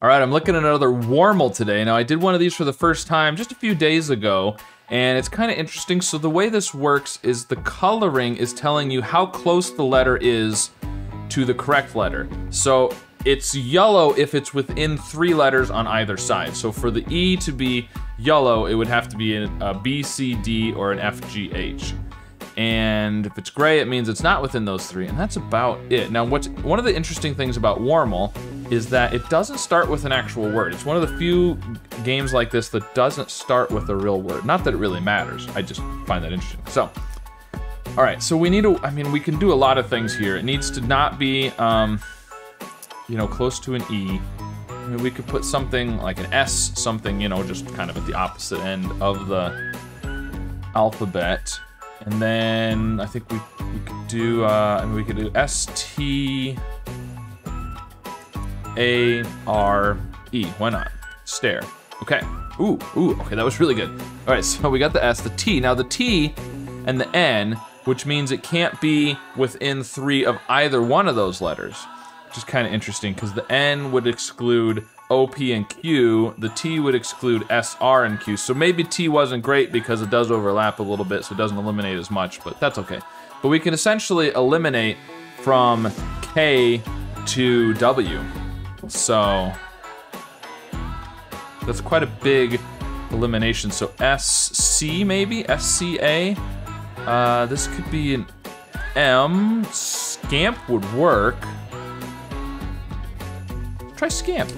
All right, I'm looking at another Warmle today. Now, I did one of these for the first time just a few days ago, and it's kind of interesting. So the way this works is the coloring is telling you how close the letter is to the correct letter. So it's yellow if it's within three letters on either side. So for the E to be yellow, it would have to be a B, C, D, or an F, G, H. And if it's gray, it means it's not within those three, and that's about it. Now, what's one of the interesting things about Warmle is that it doesn't start with an actual word. It's one of the few games like this that doesn't start with a real word. Not that it really matters, I just find that interesting. So, all right, so we need to, I mean, we can do a lot of things here. It needs to not be, um, you know, close to an E. I mean, we could put something like an S, something, you know, just kind of at the opposite end of the alphabet. And then I think we, we could do, uh, I mean, we could do S, T, A, R, E. Why not? Stare. Okay. Ooh, ooh, okay, that was really good. All right, so we got the S, the T. Now the T and the N, which means it can't be within three of either one of those letters, which is kind of interesting because the N would exclude OP and Q, the T would exclude SR and Q. So maybe T wasn't great because it does overlap a little bit, so it doesn't eliminate as much, but that's okay. But we can essentially eliminate from K to W. So that's quite a big elimination. So SC maybe? SCA? Uh, this could be an M. Scamp would work. Try Scamp.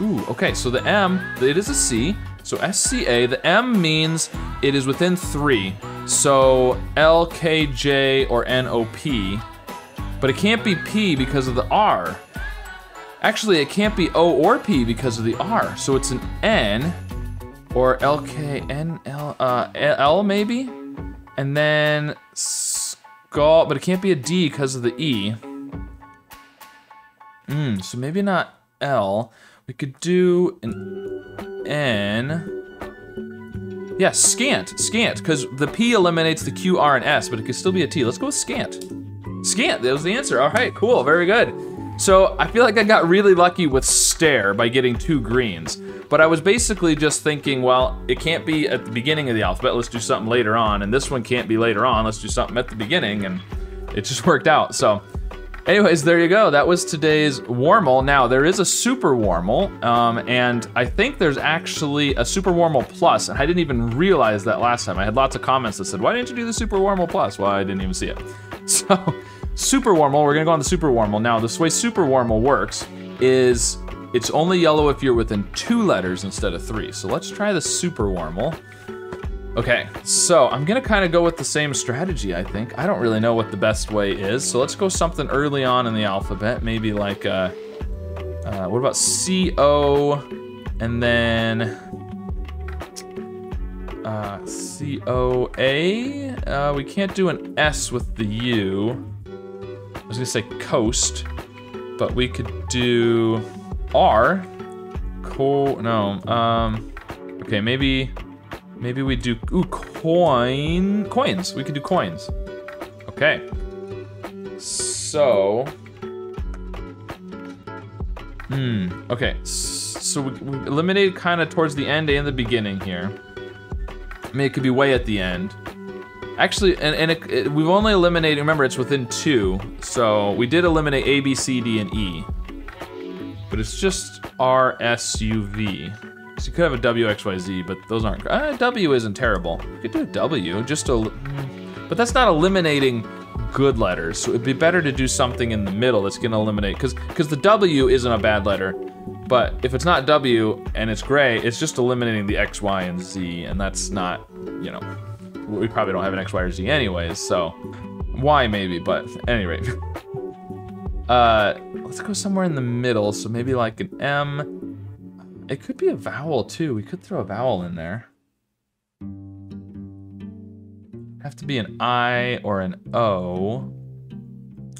Ooh, okay, so the M, it is a C. So SCA, the M means it is within three. So LKJ or NOP. But it can't be P because of the R. Actually, it can't be O or P because of the R. So it's an N or LK, N, L, uh, L maybe? And then skull, but it can't be a D because of the E. Hmm, so maybe not L. We could do an N. Yeah, scant, scant, because the P eliminates the Q, R, and S, but it could still be a T. Let's go with scant. Scant, that was the answer. All right, cool, very good. So I feel like I got really lucky with stare by getting two greens, but I was basically just thinking, well, it can't be at the beginning of the alphabet, let's do something later on, and this one can't be later on, let's do something at the beginning, and it just worked out, so. Anyways, there you go. That was today's Warmle. Now, there is a Super Warmle, um, and I think there's actually a Super Warmle Plus, and I didn't even realize that last time. I had lots of comments that said, why didn't you do the Super Warmle Plus? Well, I didn't even see it. So, Super Warmle, we're gonna go on the Super Warmle. Now, the way Super Warmle works is it's only yellow if you're within two letters instead of three. So let's try the Super Warmle. Okay, so I'm gonna kind of go with the same strategy, I think. I don't really know what the best way is, so let's go something early on in the alphabet, maybe like, uh, uh, what about C-O, and then uh, C-O-A? Uh, we can't do an S with the U. I was gonna say coast, but we could do R. Co, no, um, okay, maybe, Maybe we do, ooh, coin, coins. We could do coins. Okay. So. Hmm, okay. So we, we eliminated kind of towards the end and the beginning here. I mean, it could be way at the end. Actually, and, and it, it, we've only eliminated, remember, it's within two. So we did eliminate A, B, C, D, and E. But it's just R, S, U, V. So you could have a W, X, Y, Z, but those aren't, uh, W isn't terrible. You could do a W, just a, but that's not eliminating good letters. So it'd be better to do something in the middle that's gonna eliminate, because because the W isn't a bad letter, but if it's not W and it's gray, it's just eliminating the X, Y, and Z, and that's not, you know, we probably don't have an X, Y, or Z anyways, so Y maybe, but at any rate. uh, let's go somewhere in the middle, so maybe like an M, it could be a vowel too. We could throw a vowel in there. Have to be an I or an O.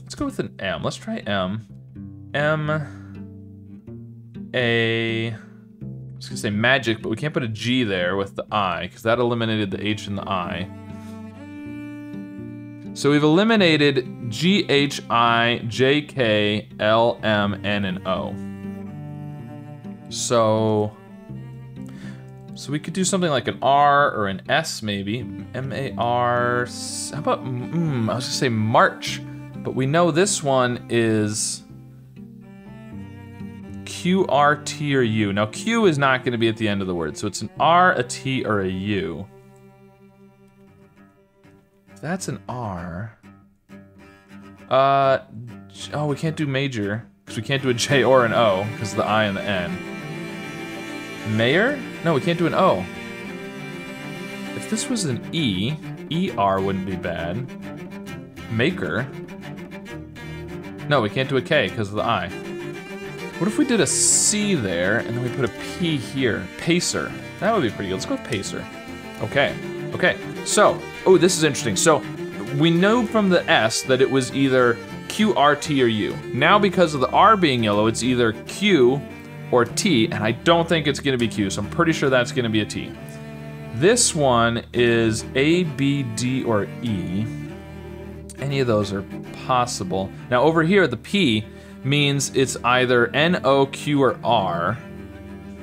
Let's go with an M. Let's try M. M. A. I was gonna say magic, but we can't put a G there with the I, because that eliminated the H and the I. So we've eliminated G, H, I, J, K, L, M, N, and O. So, so we could do something like an R or an S maybe. M-A-R, how about, mm, I was gonna say March, but we know this one is Q, R, T, or U. Now Q is not gonna be at the end of the word, so it's an R, a T, or a U. That's an R, uh, oh, we can't do major, because we can't do a J or an O, because the I and the N. Mayor? No, we can't do an O. If this was an E, ER wouldn't be bad. Maker? No, we can't do a K because of the I. What if we did a C there and then we put a P here? Pacer. That would be pretty good. Let's go with Pacer. Okay. Okay. So, oh, this is interesting. So, we know from the S that it was either Q, R, T, or U. Now, because of the R being yellow, it's either Q or T, and I don't think it's gonna be Q, so I'm pretty sure that's gonna be a T. This one is A, B, D, or E. Any of those are possible. Now over here, the P means it's either N, O, Q, or R.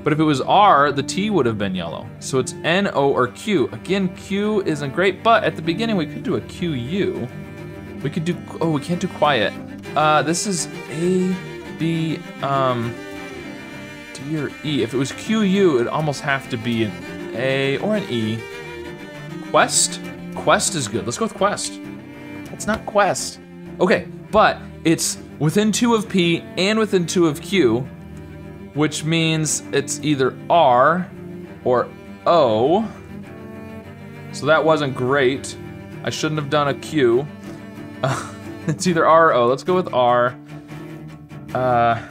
But if it was R, the T would have been yellow. So it's N, O, or Q. Again, Q isn't great, but at the beginning we could do a Q, U. We could do, oh, we can't do quiet. Uh, this is A, B, um, D or E. If it was Q, U, it'd almost have to be an A or an E. Quest? Quest is good. Let's go with Quest. It's not Quest. Okay, but it's within two of P and within two of Q, which means it's either R or O. So that wasn't great. I shouldn't have done a Q. It's either R or O. Let's go with R. Uh,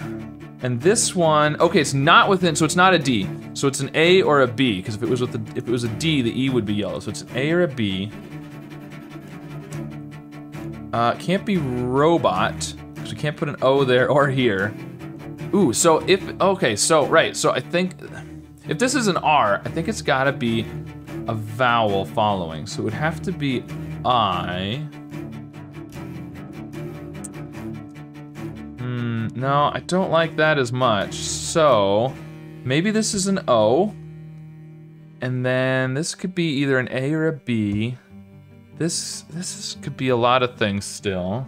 and this one, okay, it's not within, so it's not a D. So it's an A or a B, because if it was with the, if it was a D, the E would be yellow. So it's an A or a B. Uh, can't be robot, because we can't put an O there or here. Ooh, so if, okay, so, right, so I think, if this is an R, I think it's gotta be a vowel following. So it would have to be I. Hmm, no, I don't like that as much. So, maybe this is an O. And then this could be either an A or a B. This this is, could be a lot of things still.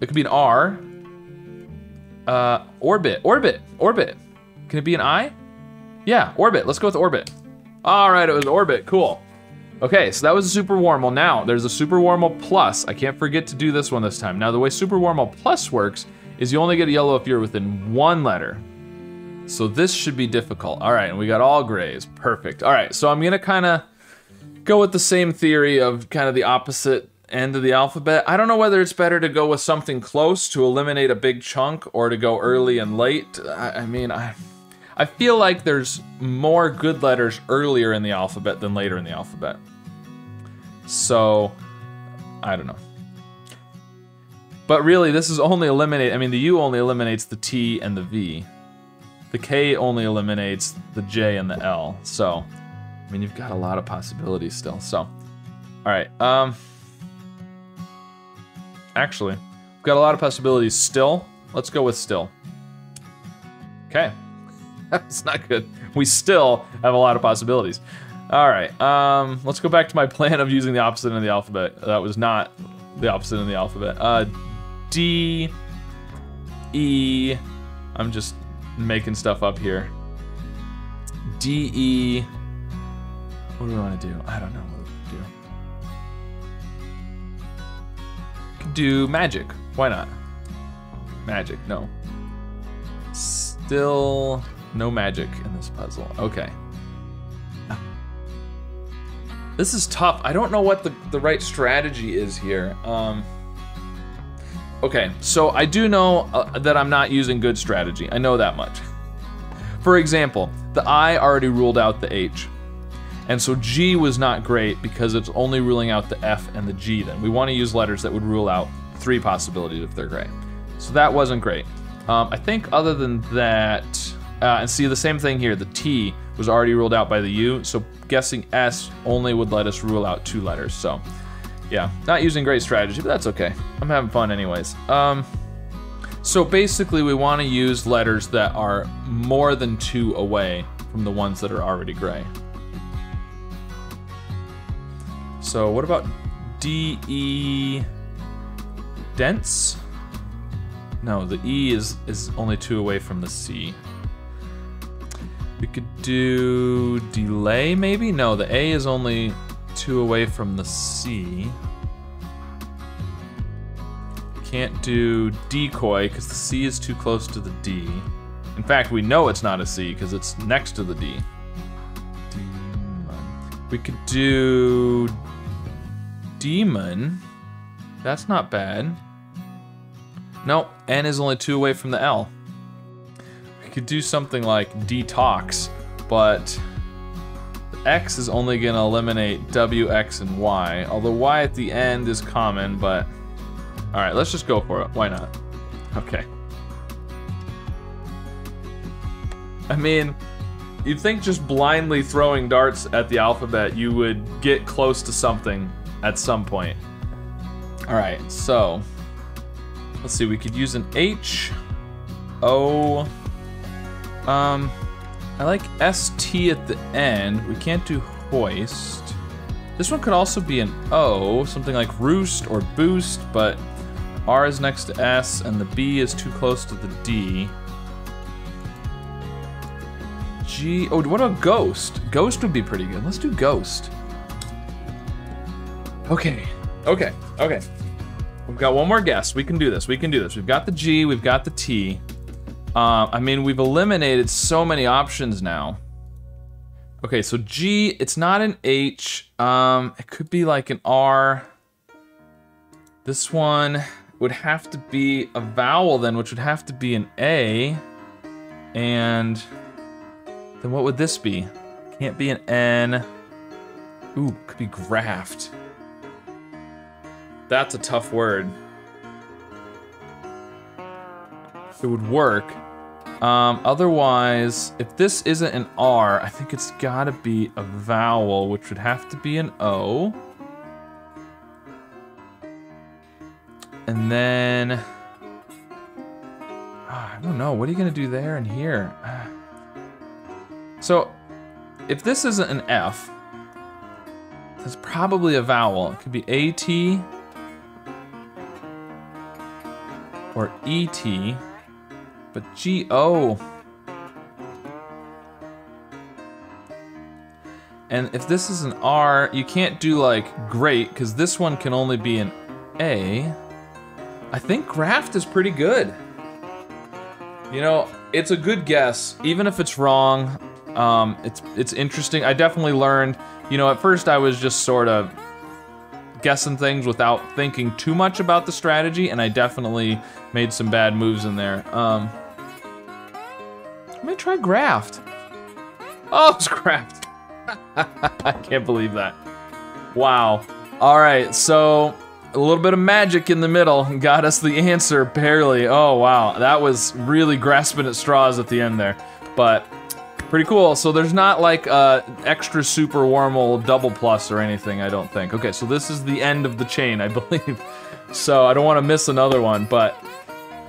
It could be an R. Uh, orbit, orbit, orbit. Can it be an I? Yeah, orbit. Let's go with orbit. All right, it was orbit. Cool. Okay, so that was a super warm. Well, now there's a super Warmle plus. I can't forget to do this one this time. Now, the way super Warmle plus works is you only get a yellow if you're within one letter. So this should be difficult. All right, and we got all grays. Perfect. All right, so I'm gonna kind of go with the same theory of kind of the opposite end of the alphabet. I don't know whether it's better to go with something close to eliminate a big chunk or to go early and late. I, I mean, I, I feel like there's more good letters earlier in the alphabet than later in the alphabet. So, I don't know. But really, this is only eliminate. I mean, the U only eliminates the T and the V. The K only eliminates the J and the L. So, I mean, you've got a lot of possibilities still. So, all right. Um, actually, we've got a lot of possibilities still. Let's go with still. Okay. That's not good. We still have a lot of possibilities. All right, um, let's go back to my plan of using the opposite in the alphabet. That was not the opposite in the alphabet. Uh, D, E, I'm just making stuff up here. D, E, what do we want to do? I don't know do. Magic. Why not? Magic, no. Still no magic in this puzzle. Okay. This is tough. I don't know what the, the right strategy is here. Um, okay, so I do know uh, that I'm not using good strategy. I know that much. For example, the I already ruled out the H. And so G was not great because it's only ruling out the F and the G then. We want to use letters that would rule out three possibilities if they're gray. So that wasn't great. Um, I think other than that, uh, and see the same thing here, the T was already ruled out by the U, so guessing S only would let us rule out two letters, so yeah, not using great strategy, but that's okay. I'm having fun anyways. Um, So basically we want to use letters that are more than two away from the ones that are already gray. So what about D-E dense? No, the E is, is only two away from the C. We could do delay maybe? No, the A is only two away from the C. Can't do decoy because the C is too close to the D. In fact, we know it's not a C because it's next to the D. We could do demon. That's not bad. Nope, N is only two away from the L. We could do something like detox, but X is only gonna eliminate W, X, and Y. Although Y at the end is common, but all right, let's just go for it. Why not? Okay. I mean, you'd think just blindly throwing darts at the alphabet, you would get close to something at some point. All right, so let's see. We could use an H, O. Um, I like ST at the end. We can't do hoist. This one could also be an O, something like roost or boost, but R is next to S, and the B is too close to the D. G, oh, what about Ghost? Ghost would be pretty good. Let's do Ghost. Okay, okay, okay. We've got one more guess. We can do this, we can do this. We've got the G, we've got the T. Uh, I mean, we've eliminated so many options now. Okay, so G, it's not an H. Um, it could be like an R. This one, would have to be a vowel then, which would have to be an A. And then what would this be? Can't be an N. Ooh, could be graft. That's a tough word. It would work. Um, otherwise, if this isn't an R, I think it's gotta be a vowel, which would have to be an O. And then, oh, I don't know, what are you gonna do there and here? So, if this isn't an F, it's probably a vowel. It could be AT or ET, but GO. And if this is an R, you can't do like great, because this one can only be an A. I think graft is pretty good. You know, it's a good guess, even if it's wrong. Um, it's it's interesting. I definitely learned. You know, at first I was just sort of guessing things without thinking too much about the strategy, and I definitely made some bad moves in there. Um, let me try graft. Oh, it's graft. I can't believe that. Wow. All right, so a little bit of magic in the middle got us the answer, barely. Oh, wow. That was really grasping at straws at the end there. But pretty cool. So there's not like a extra super Warmle double plus or anything, I don't think. Okay, so this is the end of the chain, I believe. So I don't want to miss another one, but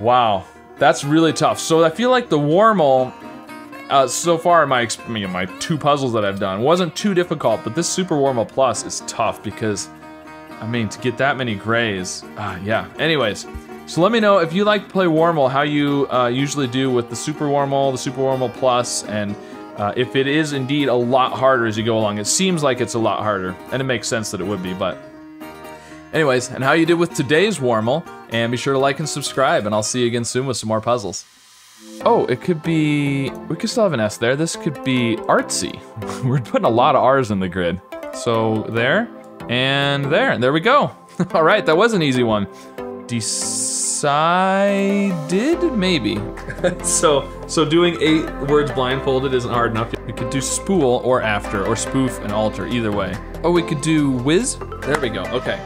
wow. That's really tough. So I feel like the Warmle, uh, so far in my, my two puzzles that I've done, wasn't too difficult, but this Super Warmle Plus is tough because I mean, to get that many grays, uh, yeah. Anyways, so let me know if you like to play Warmle, how you uh, usually do with the Super Warmle, the Super Warmle Plus, and uh, if it is indeed a lot harder as you go along. It seems like it's a lot harder, and it makes sense that it would be, but... Anyways, and how you did with today's Warmle, and be sure to like and subscribe, and I'll see you again soon with some more puzzles. Oh, it could be... We could still have an S there. This could be artsy. We're putting a lot of R's in the grid. So, there. And there, and there we go. All right, that was an easy one. Decided, maybe. so, so doing eight words blindfolded isn't hard enough. We could do spool or after, or spoof and alter, either way. Oh, we could do whiz? There we go, okay.